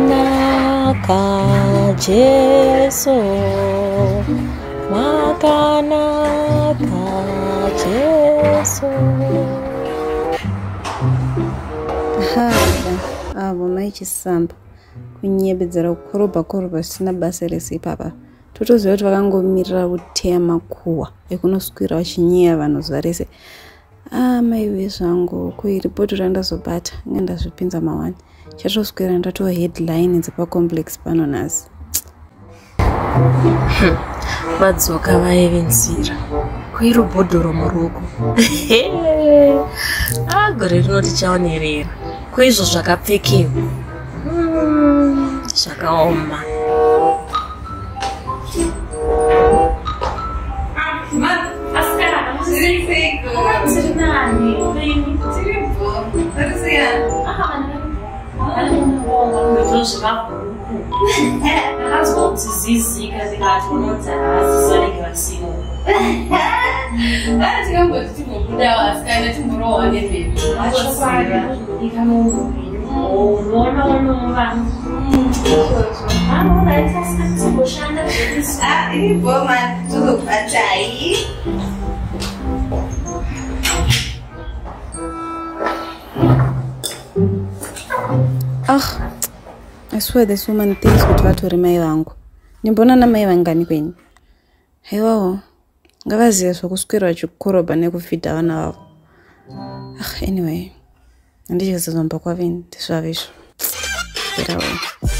makanaka jesu. Makanaka jesu. Hada avo maichisamba kunyepedzera kukorobha korobha zvisina basa rese ipapa totoziva kuti vakangomirira kuteya makuhwa ekunoswira vachinyeya vanhu zuva rese a maiwe zvangu kuiripoti randazobata nge ndazvipinza mawani. Chatoswera ndatoa headline dzepacomplex pano nhasi. Vadzoka vaivenzira kuiri bhodhoro muruoko يعني فاهمني I just want to see because if I do not, I necessarily can see more. I think I'm going to put that as kind of tomorrow or anything. I just want to see that. Oh, normal, normal. Ah, não, daí você está se puxando. Ah, e vou, mas To para sair. I swear this woman thinks kuti vatori mai vangu ndimboona namai vangani kwenyu haiwawo ngavazive zvokuswera vachikorobha nekufidha vana vavo. Ah anyway handichizozomba kwavini ndizvavo izvo Get away.